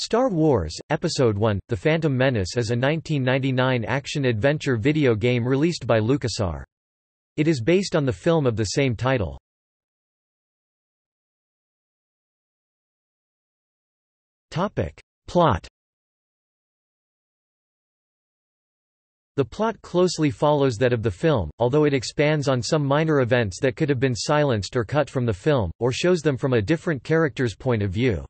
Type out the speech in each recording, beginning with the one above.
Star Wars, Episode I, The Phantom Menace is a 1999 action-adventure video game released by LucasArts. It is based on the film of the same title. Plot The plot closely follows that of the film, although it expands on some minor events that could have been silenced or cut from the film, or shows them from a different character's point of view.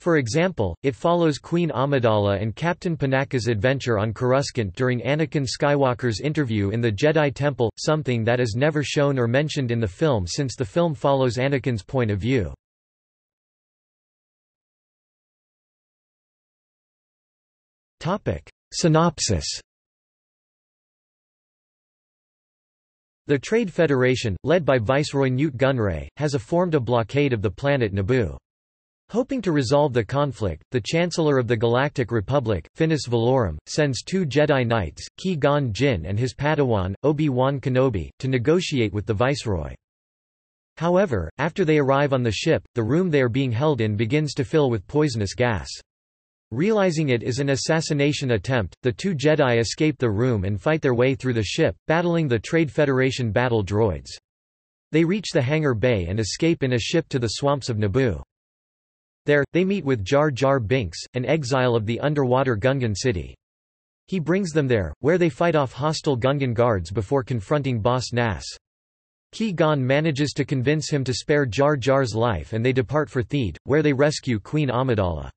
For example, it follows Queen Amidala and Captain Panaka's adventure on Coruscant during Anakin Skywalker's interview in the Jedi Temple, something that is never shown or mentioned in the film since the film follows Anakin's point of view. Synopsis The Trade Federation, led by Viceroy Nute Gunray, has formed a blockade of the planet Naboo. Hoping to resolve the conflict, the Chancellor of the Galactic Republic, Finis Valorum, sends two Jedi Knights, Qui-Gon Jinn and his Padawan, Obi-Wan Kenobi, to negotiate with the Viceroy. However, after they arrive on the ship, the room they are being held in begins to fill with poisonous gas. Realizing it is an assassination attempt, the two Jedi escape the room and fight their way through the ship, battling the Trade Federation battle droids. They reach the hangar bay and escape in a ship to the swamps of Naboo. There, they meet with Jar Jar Binks, an exile of the underwater Gungan city. He brings them there, where they fight off hostile Gungan guards before confronting Boss Nass. Qui-Gon manages to convince him to spare Jar Jar's life and they depart for Theed, where they rescue Queen Amidala.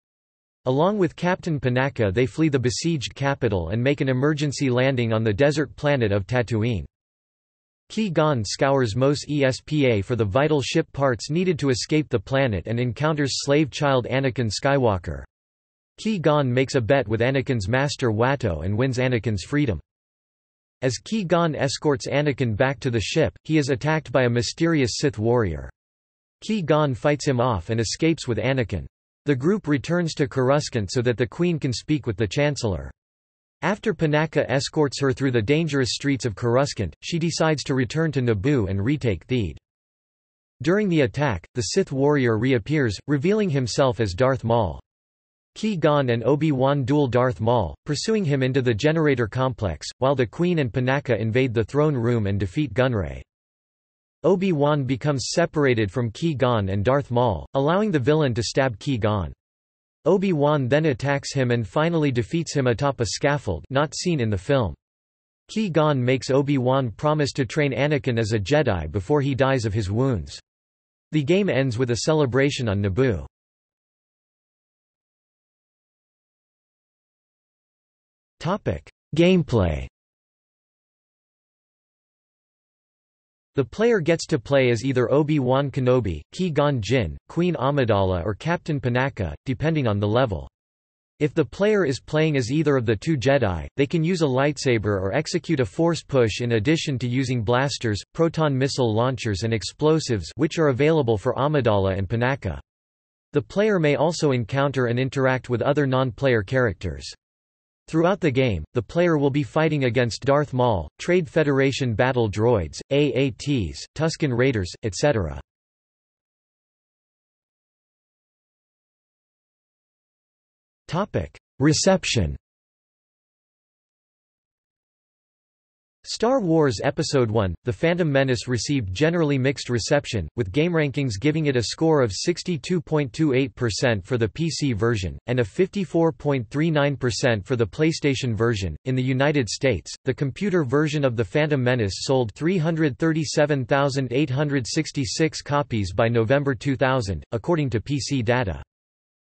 Along with Captain Panaka they flee the besieged capital and make an emergency landing on the desert planet of Tatooine. Qui-Gon scours Mos Espa for the vital ship parts needed to escape the planet and encounters slave child Anakin Skywalker. Qui-Gon makes a bet with Anakin's master Watto and wins Anakin's freedom. As Qui-Gon escorts Anakin back to the ship, he is attacked by a mysterious Sith warrior. Qui-Gon fights him off and escapes with Anakin. The group returns to Coruscant so that the Queen can speak with the Chancellor. After Panaka escorts her through the dangerous streets of Coruscant, she decides to return to Naboo and retake Theed. During the attack, the Sith warrior reappears, revealing himself as Darth Maul. Qui-Gon and Obi-Wan duel Darth Maul, pursuing him into the generator complex, while the Queen and Panaka invade the throne room and defeat Gunray. Obi-Wan becomes separated from Qui-Gon and Darth Maul, allowing the villain to stab Qui-Gon. Obi-Wan then attacks him and finally defeats him atop a scaffold not seen in the film. Qui-Gon makes Obi-Wan promise to train Anakin as a Jedi before he dies of his wounds. The game ends with a celebration on Naboo. Gameplay The player gets to play as either Obi-Wan Kenobi, Qui-Gon Jinn, Queen Amidala or Captain Panaka, depending on the level. If the player is playing as either of the two Jedi, they can use a lightsaber or execute a force push in addition to using blasters, proton missile launchers and explosives which are available for Amidala and Panaka. The player may also encounter and interact with other non-player characters. Throughout the game, the player will be fighting against Darth Maul, Trade Federation battle droids, AATs, Tusken Raiders, etc. Reception Star Wars Episode I, The Phantom Menace received generally mixed reception, with GameRankings giving it a score of 62.28% for the PC version, and a 54.39% for the PlayStation version. In the United States, the computer version of The Phantom Menace sold 337,866 copies by November 2000, according to PC data.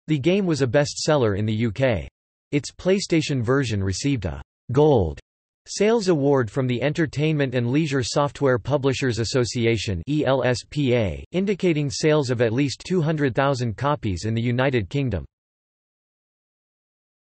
The game was a bestseller in the UK. Its PlayStation version received a Gold Sales Award from the Entertainment and Leisure Software Publishers Association ELSPA, indicating sales of at least 200,000 copies in the United Kingdom.